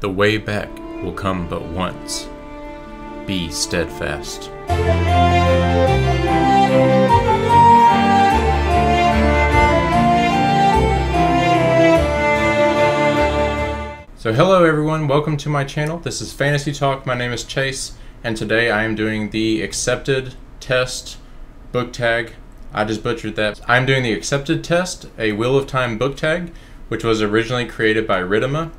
The way back will come but once. Be steadfast. So hello everyone, welcome to my channel. This is Fantasy Talk. My name is Chase, and today I am doing the accepted test book tag. I just butchered that. I'm doing the accepted test, a Wheel of Time book tag, which was originally created by Riddhima.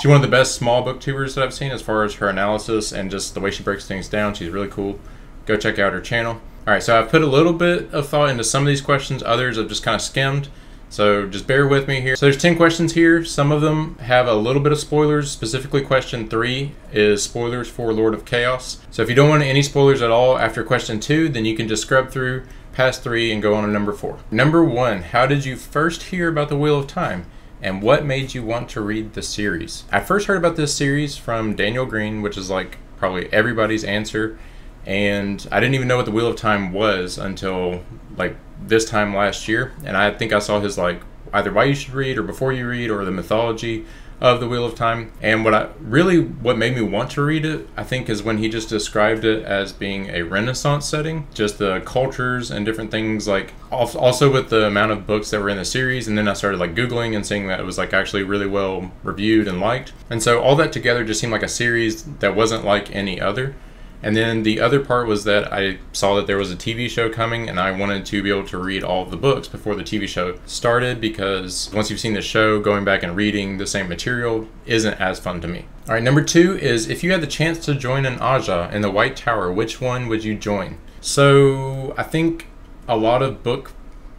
She's one of the best small booktubers that I've seen as far as her analysis and just the way she breaks things down. She's really cool. Go check out her channel. All right, so I've put a little bit of thought into some of these questions. Others I've just kind of skimmed. So just bear with me here. So there's 10 questions here. Some of them have a little bit of spoilers. Specifically question three is spoilers for Lord of Chaos. So if you don't want any spoilers at all after question two, then you can just scrub through past three and go on to number four. Number one, how did you first hear about the Wheel of Time? And what made you want to read the series? I first heard about this series from Daniel Greene, which is like probably everybody's answer. And I didn't even know what the Wheel of Time was until like this time last year. And I think I saw his like either why you should read or before you read or the mythology of the Wheel of Time. And what I really what made me want to read it, I think, is when he just described it as being a Renaissance setting, just the cultures and different things. Like also with the amount of books that were in the series, and then I started like googling and seeing that it was like actually really well reviewed and liked. And so all that together just seemed like a series that wasn't like any other. And then the other part was that I saw that there was a TV show coming, and I wanted to be able to read all of the books before the TV show started because once you've seen the show, going back and reading the same material isn't as fun to me. All right, number two is if you had the chance to join an Ajah in the White Tower, which one would you join? So I think a lot of book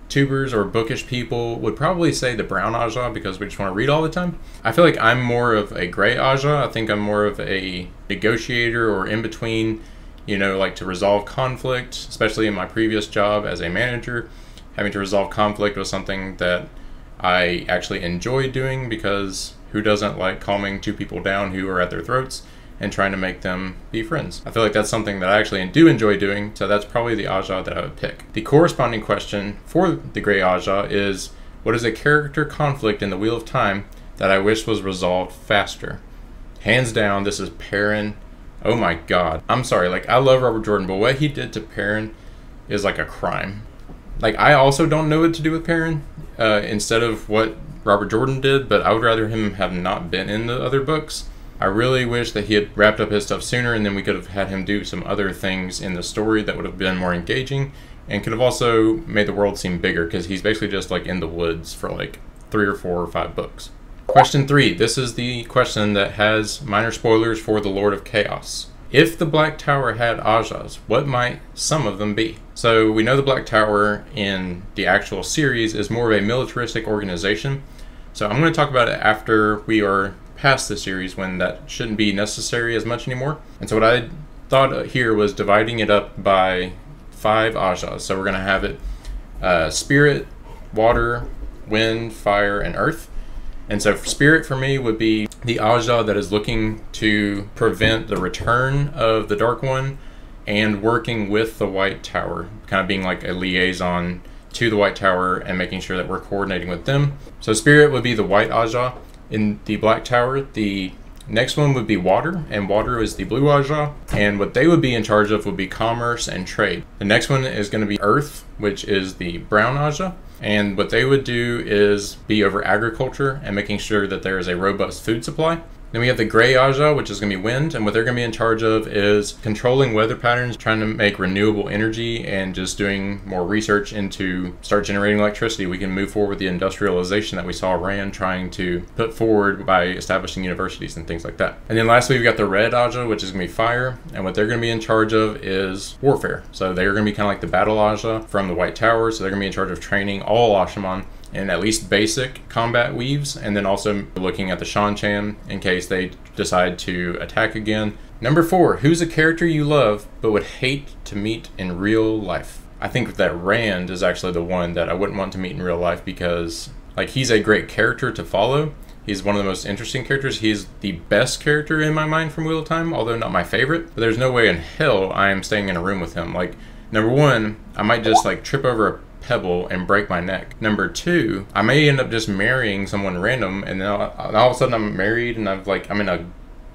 tubers or bookish people would probably say the brown Ajah because we just want to read all the time. I feel like I'm more of a gray Ajah. I think I'm more of a negotiator or in between, you know, like to resolve conflict, especially in my previous job as a manager. Having to resolve conflict was something that I actually enjoy doing because who doesn't like calming two people down who are at their throats? And trying to make them be friends. I feel like that's something that I actually do enjoy doing, so that's probably the Ajah that I would pick. The corresponding question for the Grey Ajah is what is a character conflict in the Wheel of Time that I wish was resolved faster? Hands down, this is Perrin. Oh my god. I'm sorry, like I love Robert Jordan, but what he did to Perrin is like a crime. Like I also don't know what to do with Perrin uh, instead of what Robert Jordan did, but I would rather him have not been in the other books I really wish that he had wrapped up his stuff sooner and then we could have had him do some other things in the story that would have been more engaging and could have also made the world seem bigger because he's basically just like in the woods for like three or four or five books. Question three. This is the question that has minor spoilers for the Lord of Chaos. If the Black Tower had Ajahs, what might some of them be? So we know the Black Tower in the actual series is more of a militaristic organization. So I'm going to talk about it after we are past the series when that shouldn't be necessary as much anymore. And so what I thought here was dividing it up by five Ajahs. So we're going to have it uh, spirit, water, wind, fire, and earth. And so spirit for me would be the Ajah that is looking to prevent the return of the Dark One and working with the White Tower, kind of being like a liaison to the White Tower and making sure that we're coordinating with them. So spirit would be the White Ajah in the Black Tower. The next one would be water, and water is the Blue Ajah, and what they would be in charge of would be commerce and trade. The next one is going to be earth, which is the Brown Ajah, and what they would do is be over agriculture and making sure that there is a robust food supply. Then we have the Gray Ajah, which is going to be wind, and what they're going to be in charge of is controlling weather patterns, trying to make renewable energy, and just doing more research into start generating electricity. We can move forward with the industrialization that we saw Rand trying to put forward by establishing universities and things like that. And then lastly, we've got the Red Ajah, which is going to be fire, and what they're going to be in charge of is warfare. So they're going to be kind of like the Battle Ajah from the White Tower, so they're going to be in charge of training all Asha'man in at least basic combat weaves, and then also looking at the Seanchan in case they decide to attack again. Number four, who's a character you love but would hate to meet in real life? I think that Rand is actually the one that I wouldn't want to meet in real life because, like, he's a great character to follow. He's one of the most interesting characters. He's the best character in my mind from Wheel of Time, although not my favorite. But there's no way in hell I am staying in a room with him. Like, number one, I might just like trip over a pebble and break my neck. Number two, I may end up just marrying someone random and then all, all of a sudden I'm married and I've like, I'm in a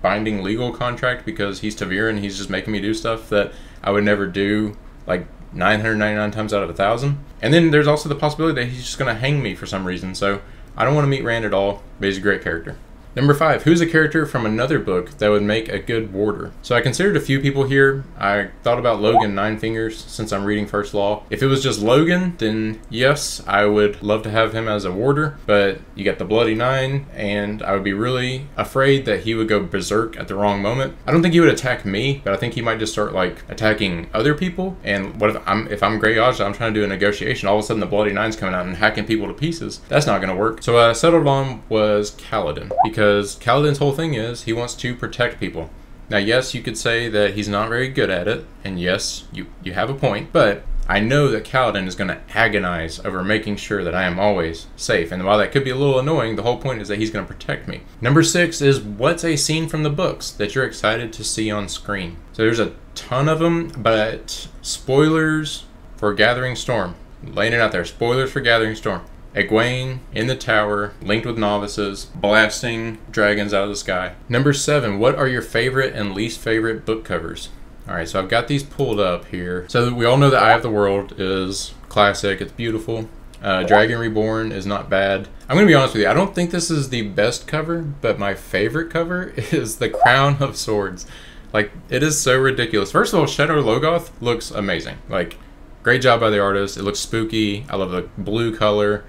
binding legal contract because he's ta'veren. He's just making me do stuff that I would never do, like 999 times out of a thousand. And then there's also the possibility that he's just going to hang me for some reason. So I don't want to meet Rand at all, but he's a great character. Number five, who's a character from another book that would make a good warder? So I considered a few people here. I thought about Logen Ninefingers since I'm reading First Law. If it was just Logan, then yes, I would love to have him as a warder, but you got the Bloody Nine, and I would be really afraid that he would go berserk at the wrong moment. I don't think he would attack me, but I think he might just start like attacking other people. And what if I'm if I'm Grey Ajah, I'm trying to do a negotiation, all of a sudden the Bloody Nine's coming out and hacking people to pieces. That's not gonna work. So what I settled on was Kaladin because because Kaladin's whole thing is he wants to protect people. Now, yes, you could say that he's not very good at it, and yes, you, you have a point, but I know that Kaladin is going to agonize over making sure that I am always safe. And while that could be a little annoying, the whole point is that he's going to protect me. Number six is what's a scene from the books that you're excited to see on screen? So there's a ton of them, but spoilers for Gathering Storm. Laying it out there. Spoilers for Gathering Storm. Egwene in the tower, linked with novices, blasting dragons out of the sky. Number seven, what are your favorite and least favorite book covers? All right, so I've got these pulled up here. So we all know that Eye of the World is classic. It's beautiful. Uh, Dragon Reborn is not bad. I'm going to be honest with you. I don't think this is the best cover, but my favorite cover is the Crown of Swords. Like, it is so ridiculous. First of all, Shadar Logoth looks amazing. Like, great job by the artist. It looks spooky. I love the blue color.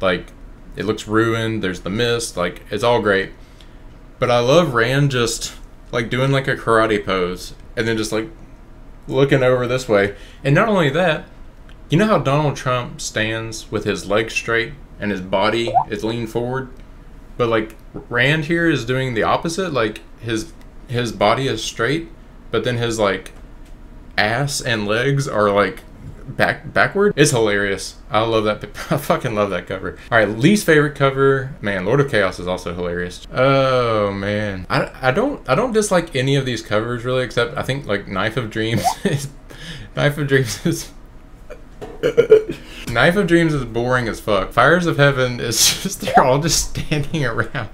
Like, it looks ruined. There's the mist. Like, it's all great. But I love Rand just like doing like a karate pose and then just like looking over this way. And not only that, you know how Donald Trump stands with his legs straight and his body is leaned forward? But like Rand here is doing the opposite. Like his his body is straight, but then his like ass and legs are like back backward. It's hilarious. I love that. I fucking love that cover. All right, least favorite cover. Man, Lord of Chaos is also hilarious. Oh man, I, I don't I don't dislike any of these covers really, except I think like Knife of Dreams. is, Knife of Dreams is. Knife of Dreams is boring as fuck. Fires of Heaven is just they're all just standing around.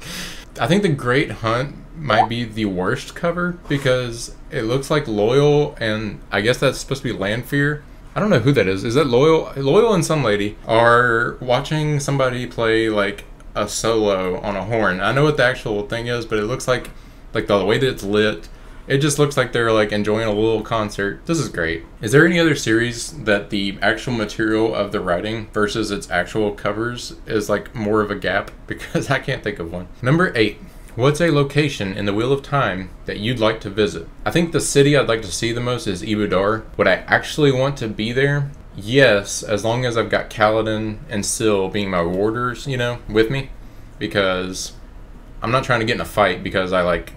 I think the Great Hunt might be the worst cover because it looks like Loial and I guess that's supposed to be Lanfear I don't know who that is. Is that Loial? Loial and some lady are watching somebody play like a solo on a horn. I know what the actual thing is, but it looks like like the way that it's lit. It just looks like they're like enjoying a little concert. This is great. Is there any other series that the actual material of the writing versus its actual covers is like more of a gap? Because I can't think of one. Number eight. What's a location in the Wheel of Time that you'd like to visit? I think the city I'd like to see the most is Ebou Dar. Would I actually want to be there? Yes, as long as I've got Kaladin and Syl being my warders, you know, with me. Because I'm not trying to get in a fight because I like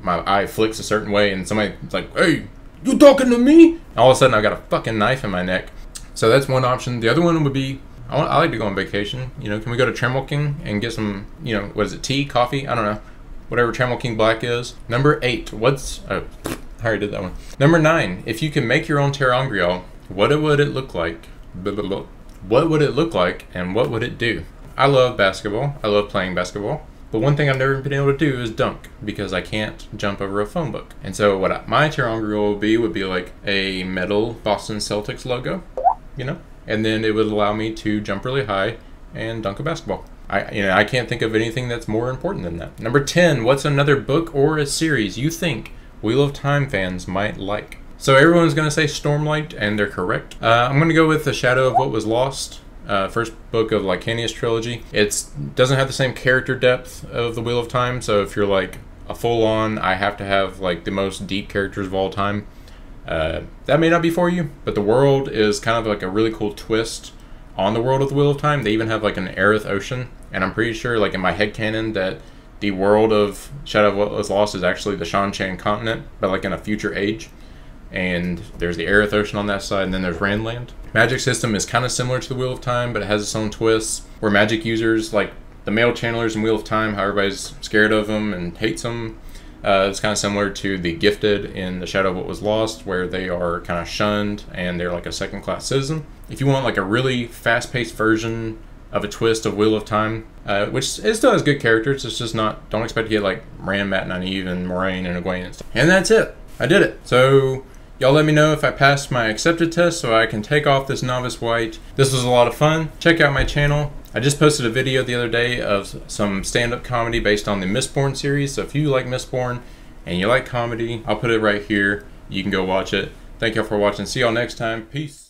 my eye flicks a certain way and somebody's like, hey, you talking to me? all of a sudden I've got a fucking knife in my neck. So that's one option. The other one would be I, want, I like to go on vacation. You know, can we go to Tremalking and get some, you know, what is it, tea, coffee? I don't know. Whatever Tremalking Black is. Number eight. What's. Oh, I already did that one. Number nine. If you can make your own ter'angreal, what would it look like? What would it look like and what would it do? I love basketball. I love playing basketball. But one thing I've never been able to do is dunk because I can't jump over a phone book. And so what I, my ter'angreal would be would be like a metal Boston Celtics logo, you know? And then it would allow me to jump really high and dunk a basketball. I you know I can't think of anything that's more important than that. Number 10, what's another book or a series you think Wheel of Time fans might like? So everyone's going to say Stormlight and they're correct. Uh, I'm going to go with The Shadow of What Was Lost. Uh, first book of Licanius trilogy. It doesn't have the same character depth of the Wheel of Time, so if you're like a full on, I have to have like the most deep characters of all time. Uh, that may not be for you, but the world is kind of like a really cool twist on the world of the Wheel of Time. They even have like an Aryth Ocean, and I'm pretty sure, like in my head canon, that the world of Shadow of What Was Lost is actually the Seanchan continent, but like in a future age. And there's the Aryth Ocean on that side, and then there's Randland. Magic system is kind of similar to the Wheel of Time, but it has its own twists. Where magic users, like the male channelers in Wheel of Time, how everybody's scared of them and hates them, uh, it's kind of similar to the Gifted in The Shadow of What Was Lost, where they are kind of shunned and they're like a second class citizen. If you want like a really fast paced version of a twist of Wheel of Time, uh, which it still has good characters. It's just not. Don't expect to get like Ram, Mat, Nynaeve, and Moiraine and Egwene. And that's it. I did it. So y'all let me know if I passed my accepted test so I can take off this novice white. This was a lot of fun. Check out my channel. I just posted a video the other day of some stand-up comedy based on the Mistborn series. So if you like Mistborn and you like comedy, I'll put it right here. You can go watch it. Thank y'all for watching. See y'all next time. Peace.